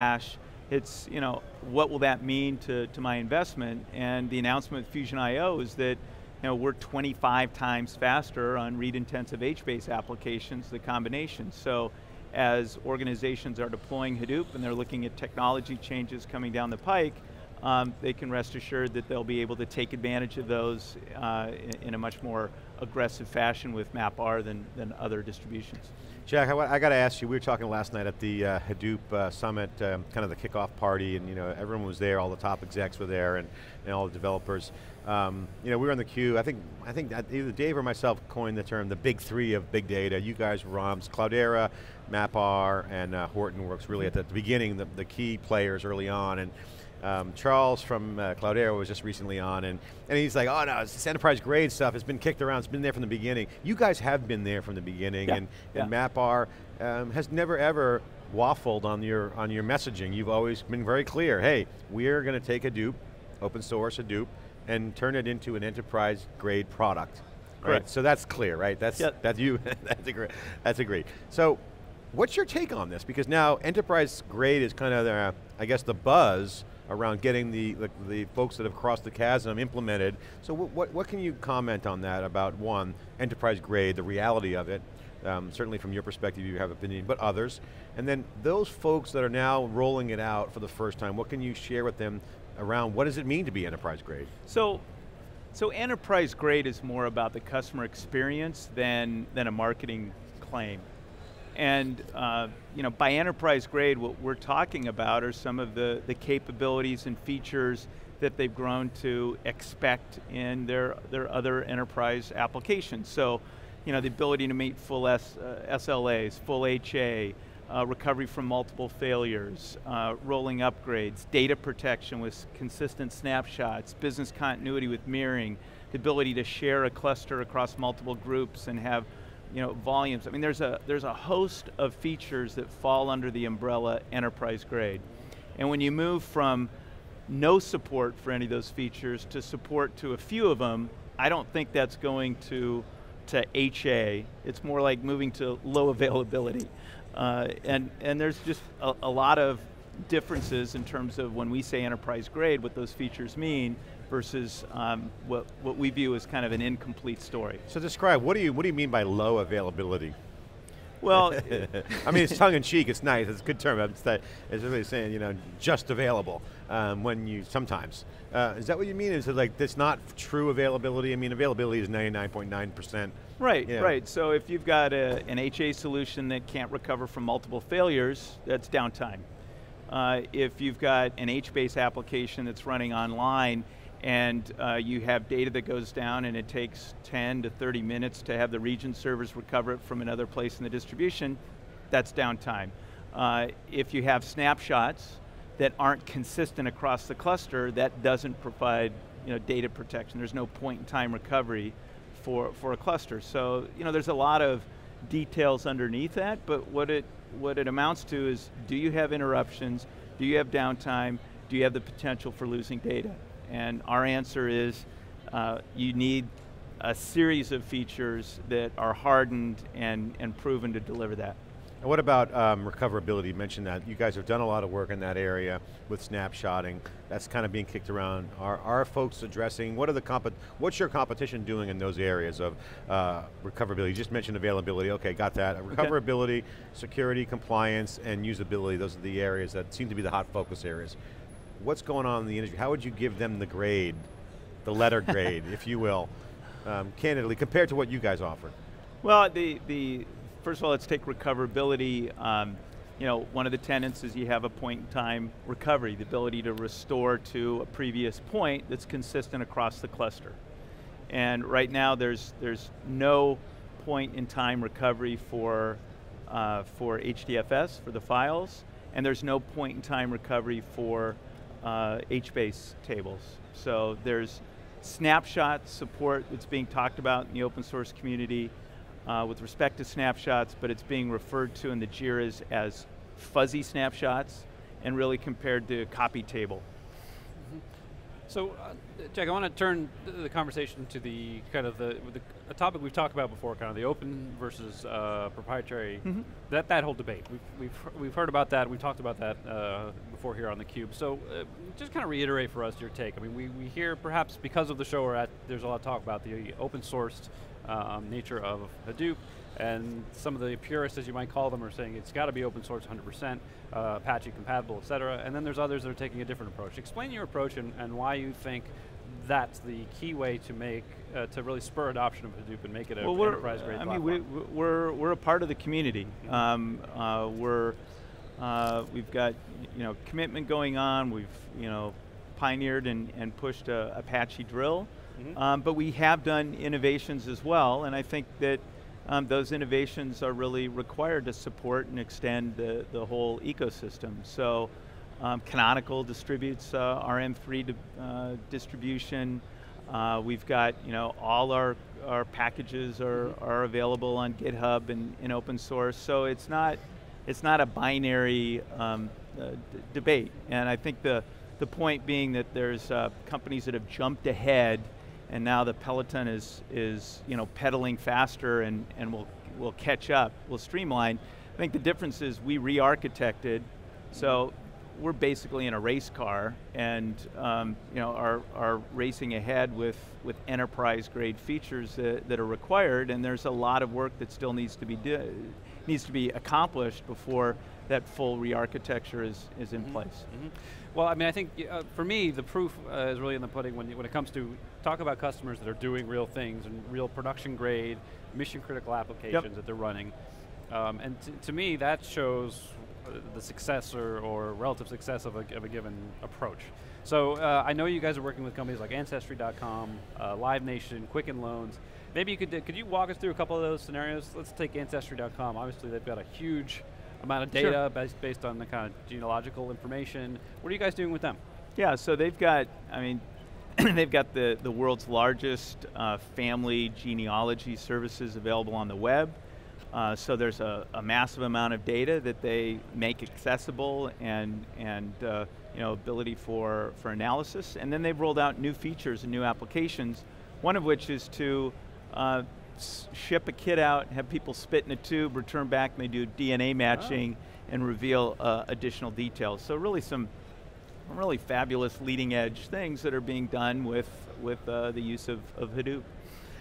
cash. It's, you know, what will that mean to, to my investment? And the announcement with Fusion-io is that you know, we're 25 times faster on read-intensive HBase applications, the combination. So as organizations are deploying Hadoop and they're looking at technology changes coming down the pike, um, they can rest assured that they'll be able to take advantage of those uh, in, in, a much more aggressive fashion with MapR than, than other distributions. Jack, I, I got to ask you, we were talking last night at the uh, Hadoop uh, Summit, um, kind of the kickoff party, and you know, everyone was there, all the top execs were there, and, and all the developers. Um, you know, we were on the queue, I think, I think either Dave or myself coined the term the big three of big data. You guys were on Cloudera, MapR, and uh, Hortonworks really at the beginning, the, the key players early on. and um, Charles from uh, Cloudera was just recently on, and, and he's like, oh no, this enterprise grade stuff has been kicked around, it's been there from the beginning. You guys have been there from the beginning, yeah. and, yeah. and MapR um, has never ever waffled on your, on your messaging. You've always been very clear, hey, we're going to take Hadoop, open source Hadoop, and turn it into an enterprise grade product. Right? So that's clear, right? That's, yep. that's you, that's, agreed. that's agreed. So what's your take on this? Because now enterprise grade is kind of, the, I guess, the buzz around getting the, the, the, folks that have crossed the chasm implemented. So what, what can you comment on that about one, enterprise grade, the reality of it, um, certainly from your perspective you have opinion, but others. And then those folks that are now rolling it out for the first time, what can you share with them around what does it mean to be enterprise grade? So, so enterprise grade is more about the customer experience than, than a marketing claim. And uh, you know, by enterprise grade, what we're talking about are some of the, the capabilities and features that they've grown to expect in their, their other enterprise applications. So, you know, the ability to meet full S, uh, SLAs, full HA, uh, recovery from multiple failures, uh, rolling upgrades, data protection with consistent snapshots, business continuity with mirroring, the ability to share a cluster across multiple groups and have you know, volumes. I mean, there's a, there's a host of features that fall under the umbrella enterprise grade. And when you move from no support for any of those features to support to a few of them, I don't think that's going to, to HA. It's more like moving to low availability. Uh, and, and there's just a, a lot of differences in terms of when we say enterprise grade, what those features mean, versus um, what, what we view as kind of an incomplete story. So describe, what do you, what do you mean by low availability? Well, I mean, it's tongue in cheek, it's nice, it's a good term. It's, that, it's really saying, you know, just available um, when you, sometimes. Uh, is that what you mean? Is it like, that's not true availability? I mean, availability is 99.9%. Right, right. So if you've got a, an HA solution that can't recover from multiple failures, that's downtime. Uh, if you've got an HBase application that's running online and uh, you have data that goes down and it takes 10 to 30 minutes to have the region servers recover it from another place in the distribution, that's downtime. Uh, if you have snapshots that aren't consistent across the cluster, that doesn't provide you know, data protection. There's no point in time recovery for, for a cluster. So you know, there's a lot of details underneath that, but what it, what it amounts to is, do you have interruptions? Do you have downtime? Do you have the potential for losing data? And our answer is uh, you need a series of features that are hardened and, and proven to deliver that. And what about um, recoverability? You mentioned that. You guys have done a lot of work in that area with snapshotting. That's kind of being kicked around. Are, are folks addressing, what are the comp what's your competition doing in those areas of uh, recoverability? You just mentioned availability, okay, got that. Recoverability, okay. security, compliance, and usability, those are the areas that seem to be the hot focus areas what's going on in the industry? How would you give them the grade, the letter grade, if you will, um, candidly, compared to what you guys offer? Well, the, the first of all, let's take recoverability. Um, you know, one of the tenets is you have a point in time recovery, the ability to restore to a previous point that's consistent across the cluster. And right now there's, there's no point in time recovery for, uh, for HDFS, for the files, and there's no point in time recovery for uh, HBase tables. So there's snapshot support that's being talked about in the open source community uh, with respect to snapshots, but it's being referred to in the JIRAs as fuzzy snapshots and really compared to copy table. So, uh, Jack, I want to turn the conversation to the kind of the, the a topic we've talked about before, kind of the open versus uh, proprietary. Mm -hmm. That that whole debate. We've we've we've heard about that. We've talked about that uh, before here on the Cube. So, uh, just kind of reiterate for us your take. I mean, we we hear perhaps because of the show we're at, there's a lot of talk about the open sourced um, nature of Hadoop. And some of the purists, as you might call them, are saying it's got to be open source 100%, uh, Apache compatible, et cetera. And then there's others that are taking a different approach. Explain your approach and, and why you think that's the key way to make, uh, to really spur adoption of Hadoop and make it well, an enterprise grade I mean, we, we're, we're a part of the community. Mm -hmm. um, uh, we're, uh, we've got you know, commitment going on, we've you know, pioneered and, and pushed a Apache drill, -hmm. um, but we have done innovations as well, and I think that um, those innovations are really required to support and extend the, the whole ecosystem. So um, Canonical distributes uh, our M3 di uh, distribution. Uh, we've got, you know, all our, our packages are, mm-hmm. are available on GitHub and in open source. So it's not, it's not a binary um, uh, debate. And I think the, the point being that there's uh, companies that have jumped ahead and now the peloton is is you know pedaling faster and and will will catch up, will streamline. I think the difference is we re-architected, so we're basically in a race car and um, you know are are racing ahead with with enterprise grade features that, that are required, and there's a lot of work that still needs to be do, needs to be accomplished before that full re-architecture is, is in mm -hmm. place. Mm -hmm. Well, I mean, I think uh, for me, the proof uh, is really in the pudding when, you, when it comes to talk about customers that are doing real things and real production grade, mission critical applications yep. that they're running. Um, and to me, that shows uh, the success or, or relative success of a, of a, given approach. So uh, I know you guys are working with companies like Ancestry.com, uh, Live Nation, Quicken Loans. Maybe you could, could you walk us through a couple of those scenarios? Let's take Ancestry.com. Obviously they've got a huge amount of data sure. based, based on the kind of genealogical information. What are you guys doing with them? Yeah, so they've got, I mean, they've got the, the world's largest uh, family genealogy services available on the web. Uh, so there's a, a, massive amount of data that they make accessible and, and uh, you know, ability for, for analysis. And then they've rolled out new features and new applications, one of which is to uh, ship a kit out, have people spit in a tube, return back, and they do DNA matching oh. and reveal uh, additional details. So really some really fabulous leading edge things that are being done with, with uh, the use of, of Hadoop.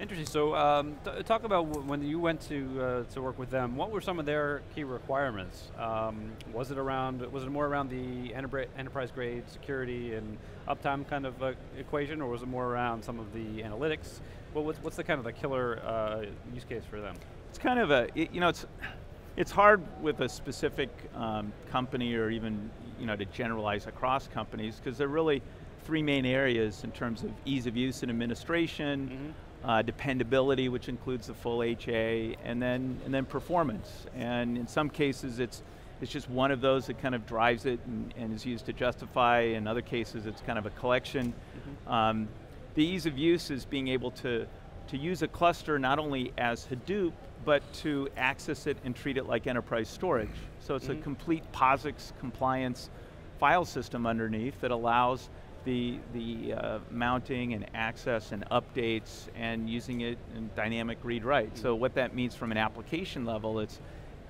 Interesting. So, um, talk about when you went to uh, to work with them. What were some of their key requirements? Um, was it around? Was it more around the enterprise grade security and uptime kind of uh, equation, or was it more around some of the analytics? Well, what's, what's the kind of the killer uh, use case for them? It's kind of a it, you know it's it's hard with a specific um, company or even you know to generalize across companies because they're really three main areas in terms of ease of use and administration. Mm -hmm uh, dependability, which includes the full HA, and then and then performance. And in some cases, it's it's just one of those that kind of drives it and, and is used to justify. In other cases, it's kind of a collection. Mm -hmm. um, the ease of use is being able to to use a cluster not only as Hadoop, but to access it and treat it like enterprise storage. So it's mm -hmm. a mm-hmm. complete POSIX compliance file system underneath that allows the, the uh, mounting and access and updates and using it in dynamic read-write. So what that means from an application level, it's,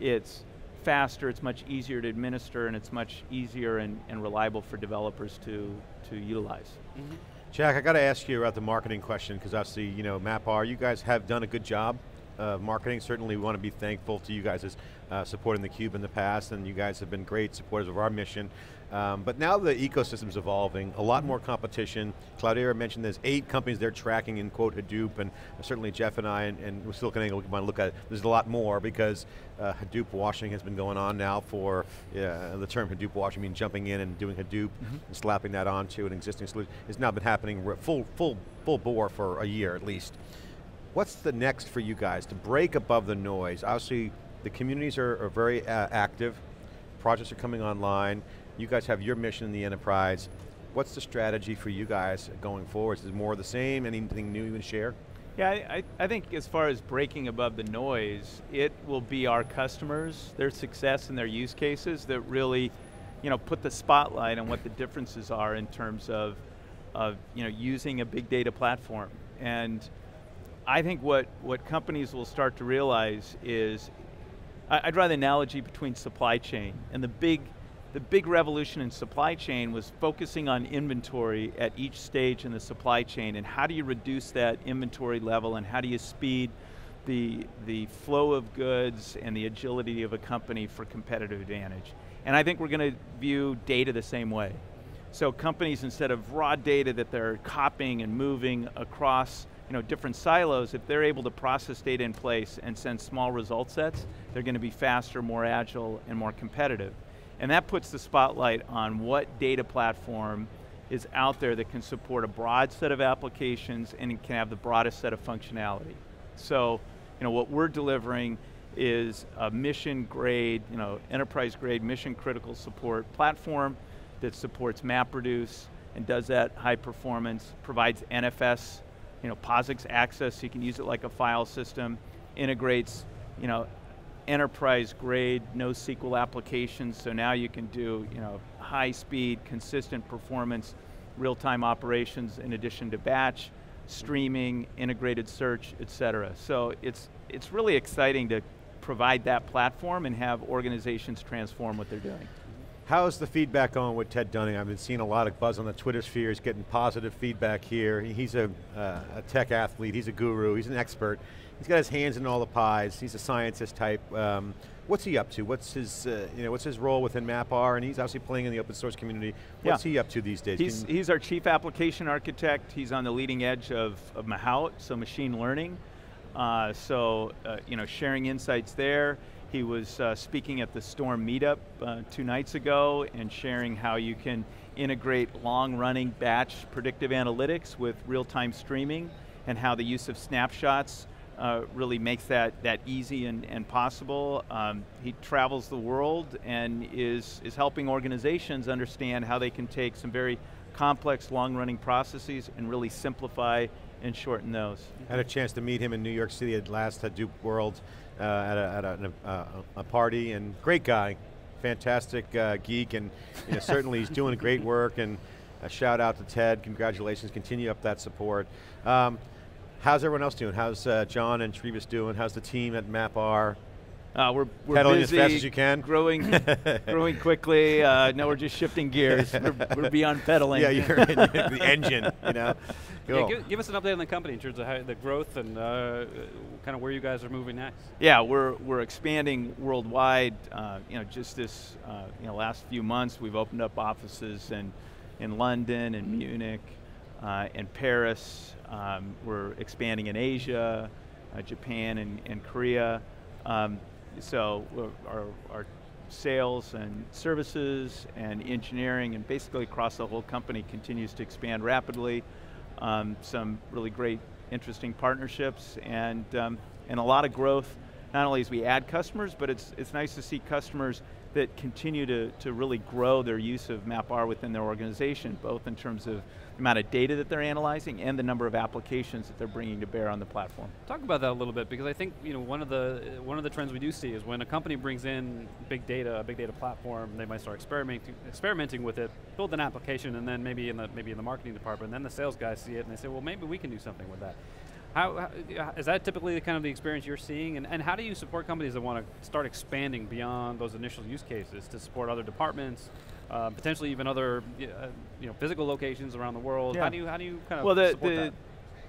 it's faster, it's much easier to administer, and it's much easier and, and reliable for developers to, to utilize. Mm -hmm. Jack, I got to ask you about the marketing question, because obviously, you know, MapR, you guys have done a good job uh, marketing. Certainly we want to be thankful to you guys as uh, supporting theCUBE in the past, and you guys have been great supporters of our mission. Um, but now the ecosystem's evolving, a lot more competition. Cloudera mentioned there's eight companies they're tracking in quote Hadoop, and certainly Jeff and I and, and SiliconANGLE want to look at it. There's a lot more because uh, Hadoop washing has been going on now for, yeah, the term Hadoop washing means jumping in and doing Hadoop mm -hmm. and slapping that onto an existing solution. It's now been happening full, full, full bore for a year at least. What's the next for you guys to break above the noise? Obviously, the communities are, are very uh, active, projects are coming online, you guys have your mission in the enterprise. What's the strategy for you guys going forward? Is it more of the same? Anything new you can share? Yeah, I, I think as far as breaking above the noise, it will be our customers, their success and their use cases that really you know, put the spotlight on what the differences are in terms of of you know, using a big data platform. And I think what, what companies will start to realize is, I, I draw the analogy between supply chain and the big, the big revolution in supply chain was focusing on inventory at each stage in the supply chain and how do you reduce that inventory level and how do you speed the, the flow of goods and the agility of a company for competitive advantage. And I think we're going to view data the same way. So companies, instead of raw data that they're copying and moving across you know, different silos, if they're able to process data in place and send small result sets, they're going to be faster, more agile, and more competitive. And that puts the spotlight on what data platform is out there that can support a broad set of applications and can have the broadest set of functionality. So, you know, what we're delivering is a mission grade, you know, enterprise grade, mission critical support platform that supports MapReduce and does that high performance, provides NFS, you know, POSIX access, so you can use it like a file system, integrates, you know, enterprise grade NoSQL applications, so now you can do, you know, high speed, consistent performance, real-time operations in addition to batch, streaming, integrated search, et cetera. So it's, it's really exciting to provide that platform and have organizations transform what they're doing. How's the feedback going with Ted Dunning? I've been seeing a lot of buzz on the Twitter sphere. He's getting positive feedback here. He's a, uh, a tech athlete, he's a guru, he's an expert. He's got his hands in all the pies. He's a scientist type. Um, what's he up to? What's his, uh, you know, what's his role within MapR? And he's obviously playing in the open source community. What's yeah. he up to these days? He's, he's our chief application architect. He's on the leading edge of, of Mahout, so machine learning. Uh, so, uh, you know, sharing insights there. He was uh, speaking at the Storm meetup uh, two nights ago and sharing how you can integrate long-running batch predictive analytics with real-time streaming and how the use of snapshots uh, really makes that, that easy and, and possible. Um, he travels the world and is, is helping organizations understand how they can take some very complex long-running processes and really simplify and shorten those. I had a chance to meet him in New York City at last Hadoop World uh, at, a, at a, a, a, party, and great guy, fantastic uh, geek, and you know, certainly he's doing great work, and a shout out to Ted, congratulations, continue up that support. Um, how's everyone else doing? How's uh, John and Travis doing? How's the team at MapR? Uh, we're we're Pedaling busy, as fast as you can, growing, growing quickly. Uh, no, we're just shifting gears. we're, we're, beyond pedaling. Yeah, you're in the engine. You know. Cool. Yeah, give, give, us an update on the company in terms of how, the growth and uh, kind of where you guys are moving next. Yeah, we're we're expanding worldwide. Uh, you know, just this uh, you know last few months, we've opened up offices in in London and Munich uh, and Paris. Um, we're expanding in Asia, Japan, and, and Korea. Um, so our, our sales and services and engineering and basically across the whole company continues to expand rapidly. Um, some really great, interesting partnerships and, um, and a lot of growth, not only as we add customers, but it's, it's nice to see customers that continue to, to really grow their use of MapR within their organization, both in terms of the amount of data that they're analyzing and the number of applications that they're bringing to bear on the platform. Talk about that a little bit because I think you know one of the one of the trends we do see is when a company brings in big data, a big data platform, they might start experimenting experimenting with it, build an application, and then maybe in the maybe in the marketing department, and then the sales guys see it and they say, well, maybe we can do something with that. How, how is that typically the kind of the experience you're seeing, and, and how do you support companies that want to start expanding beyond those initial use cases to support other departments, uh, potentially even other uh, you know physical locations around the world? Yeah. How do you how do you kind of well the support the, that?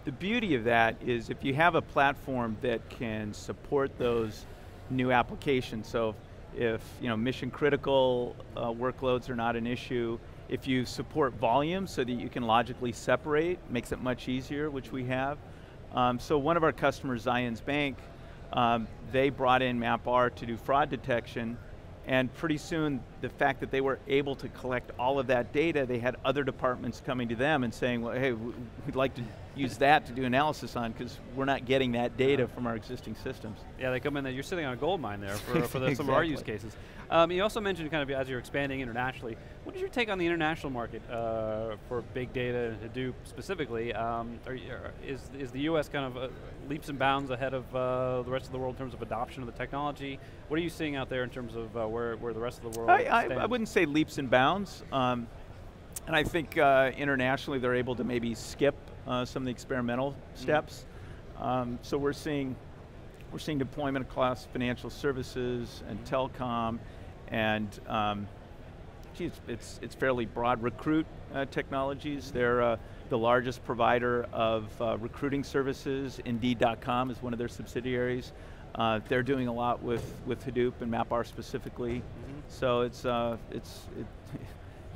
the beauty of that is if you have a platform that can support those new applications. So if you know mission critical uh, workloads are not an issue, if you support volume so that you can logically separate, makes it much easier, which we have. Um, so one of our customers, Zions Bank, um, they brought in MapR to do fraud detection, and pretty soon the fact that they were able to collect all of that data, they had other departments coming to them and saying, well, hey, we'd like to use that to do analysis on because we're not getting that data from our existing systems. Yeah, they come in there, you're sitting on a gold mine there for, for the, exactly. some of our use cases. Um, you also mentioned kind of as you're expanding internationally, what is your take on the international market uh, for big data and Hadoop specifically? Um, you, is, is the US kind of uh, leaps and bounds ahead of uh, the rest of the world in terms of adoption of the technology? What are you seeing out there in terms of uh, where, where the rest of the world I, I, I, wouldn't say leaps and bounds. Um, and I think uh, internationally they're able to maybe skip uh, some of the experimental Mm. steps. Um, so we're seeing we're seeing deployment across financial services and telecom, and um, geez, it's it's fairly broad. Recruit uh, Technologies, they're uh, the largest provider of uh, recruiting services. Indeed.com is one of their subsidiaries. Uh, they're doing a lot with with Hadoop and MapR specifically. So it's uh, it's it,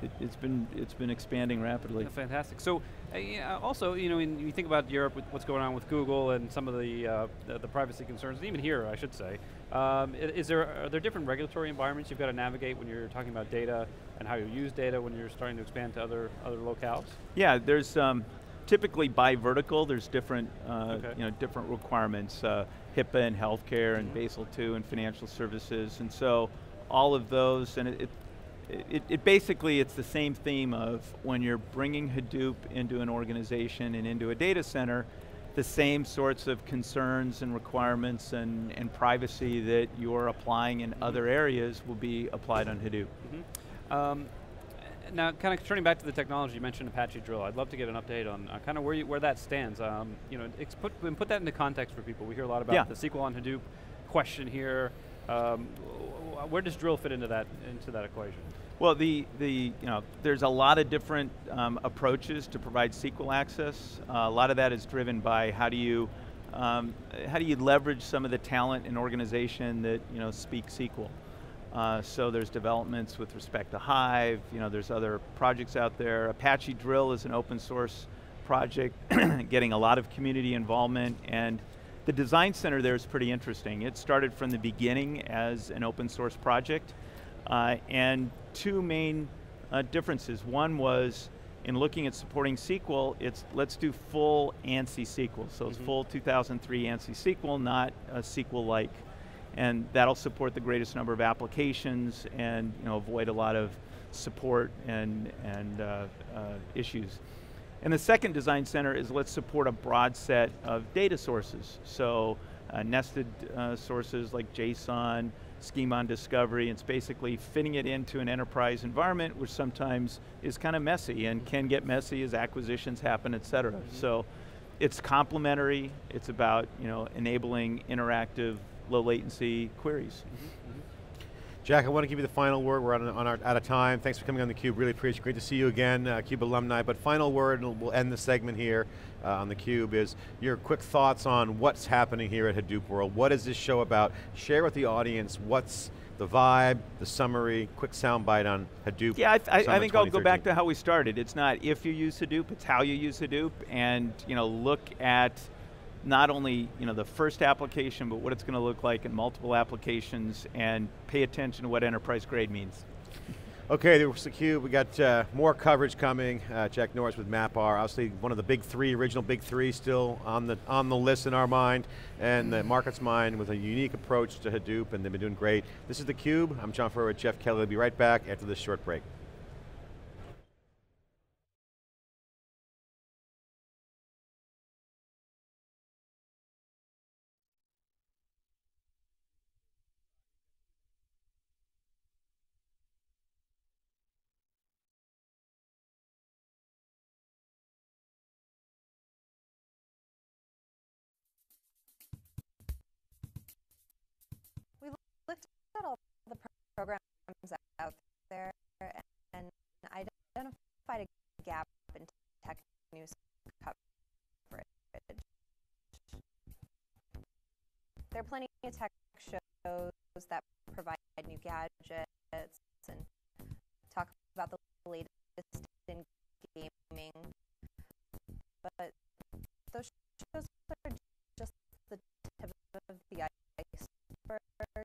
it, it's been it's been expanding rapidly. Fantastic. So, uh, yeah, also, you know, when you think about Europe, with what's going on with Google and some of the uh, the, the privacy concerns, even here, I should say, um, is there are there different regulatory environments you've got to navigate when you're talking about data and how you use data when you're starting to expand to other other locales? Yeah, there's um, typically by vertical. There's different uh, Okay. you know different requirements. Uh, HIPAA and healthcare and Basel II and financial services, and so all of those, and it, it it, it basically it's the same theme of when you're bringing Hadoop into an organization and into a data center, the same sorts of concerns and requirements and, and privacy that you're applying in other areas will be applied on Hadoop. Um, now, kind of turning back to the technology, you mentioned Apache Drill. I'd love to get an update on uh, kind of where you, where that stands. Um, you know, put and put that into context for people. We hear a lot about Yeah. the SQL on Hadoop question here. Um, where does Drill fit into that into that equation? Well, the, the you know, there's a lot of different um, approaches to provide SQL access. Uh, a lot of that is driven by how do you um, how do you leverage some of the talent in organization that you know speak SQL. Uh, so there's developments with respect to Hive. You know, there's other projects out there. Apache Drill is an open source project, getting a lot of community involvement, and the design center there is pretty interesting. It started from the beginning as an open source project, uh, and two main uh, differences. One was in looking at supporting SQL, it's let's do full ANSI SQL. So it's full 2003 ANSI SQL, not a SQL-like. And that'll support the greatest number of applications and you know avoid a lot of support and, and uh, uh, issues. And the second design center is let's support a broad set of data sources. So uh, nested uh, sources like JSON, schema on discovery, it's basically fitting it into an enterprise environment, which sometimes is kind of messy and can get messy as acquisitions happen, et cetera. So it's complementary, it's about you know, enabling interactive, low latency queries. Jack, I want to give you the final word. We're on, on our, out of time. Thanks for coming on theCUBE. Really appreciate it. Great to see you again, uh, CUBE alumni. But final word, and we'll end the segment here uh, on theCUBE, is your quick thoughts on what's happening here at Hadoop World. What is this show about? Share with the audience what's the vibe, the summary, quick soundbite on Hadoop. Yeah, I, I think I'll go back to how we started. It's not if you use Hadoop, it's how you use Hadoop, and you know, look at not only you know the first application, but what it's going to look like in multiple applications, and pay attention to what enterprise grade means. Okay, was theCUBE. We got uh, more coverage coming. Uh, Jack Norris with MapR, obviously one of the big three, original big three still on the, on the list in our mind, and the market's mind with a unique approach to Hadoop, and they've been doing great. This is theCUBE, I'm John Furrier with Jeff Kelly. We'll be right back after this short break. Programs out there and identified a gap in tech news coverage. There are plenty of tech shows that provide new gadgets and talk about the latest in gaming, but those shows